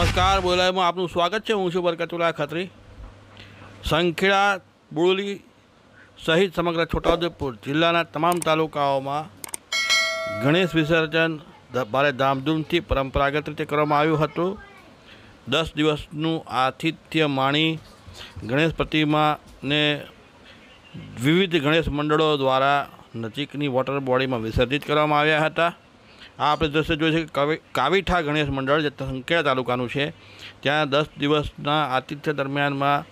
નમસ્કાર બોલાયમાં આપનું સ્વાગત છે. હું છું બરકતુલ્લા ખત્રી. સંખેડા બોરલી સહિત સમગ્ર છોટાઉદેપુર જિલ્લાના તમામ તાલુકાઓમાં ગણેશ વિસર્જન ભારે ધામધૂમથી પરંપરાગત રીતે કરવામાં આવ્યું હતું. દસ દિવસનું આતિથ્ય માણી ગણેશ પ્રતિમાને વિવિધ ગણેશ મંડળો દ્વારા નજીકની વોટર બોડીમાં વિસર્જિત કરવામાં આવ્યા હતા. આ આપણે દ્રશ્ય જોઈએ છે કે કવિ- કાવીઠા ગણેશ મંડળ, જે સંખેડા તાલુકાનું છે, ત્યાં દસ દિવસના આતિથ્ય દરમિયાનમાં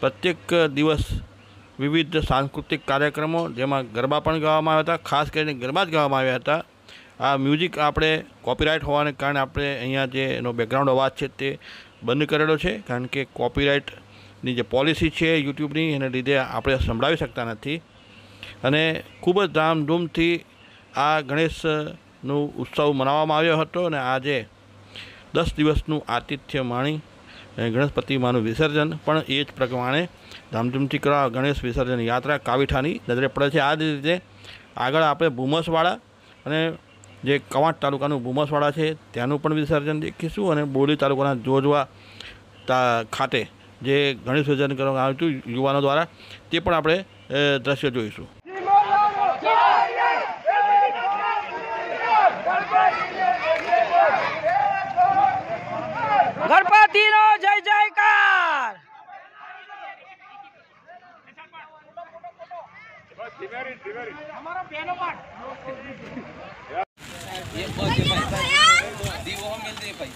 પ્રત્યેક દિવસ વિવિધ સાંસ્કૃતિક કાર્યક્રમો, જેમાં ગરબા પણ ગાવામાં આવ્યા હતા, ખાસ કરીને ગરબા જ ગાવામાં આવ્યા હતા. આ મ્યુઝિક આપણે કોપીરાઇટ હોવાને કારણે આપણે અહીંયા જે એનો બેકગ્રાઉન્ડ અવાજ છે તે બંધ કરેલો છે, કારણ કે કોપીરાઇટની જે પોલિસી છે યુટ્યુબની, એને લીધે આપણે સંભળાવી શકતા નથી. અને ખૂબ જ ધામધૂમથી આ ગણેશનું ઉત્સવ મનાવવામાં આવ્યો હતો અને આજે દસ દિવસનું આતિથ્ય માણી ગણેશ પ્રતિમાનું વિસર્જન. પણ એ જ પ્રમાણે ધામધૂમથી કરવા ગણેશ વિસર્જન યાત્રા કાવીઠાની નજરે પડે છે. આ જ રીતે આગળ આપણે ભૂમસવાડા અને જે કવાંટ તાલુકાનું ભૂમસવાડા છે, ત્યાંનું પણ વિસર્જન દેખીશું અને બોરી તાલુકાના જોજવા ખાતે જે ગણેશ વિસર્જન કરવામાં આવ્યું હતું યુવાનો દ્વારા, તે પણ આપણે દ્રશ્ય જોઈશું. हमारा पियानो पार्ट ये बहुत ही भाई दी वो हम मिलते हैं भाई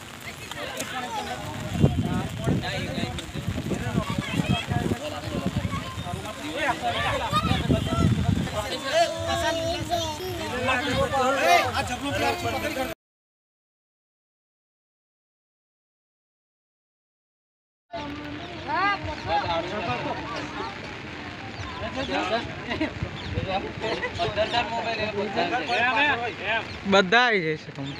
नहीं नहीं अच्छा ग्रुप यार पकड़ कर हाँ पकड़। બધા આવી જશે તમે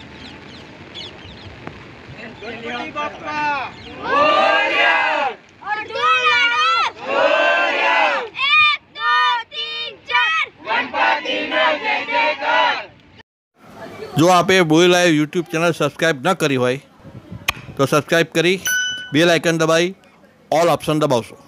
જો આપે બોલી લાઈવ યુટ્યુબ ચેનલ સબસ્ક્રાઈબ ન કરી હોય તો સબસ્ક્રાઈબ કરી બેલ આઇકન દબાવી ઓલ ઓપ્શન દબાવશો